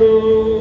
luz.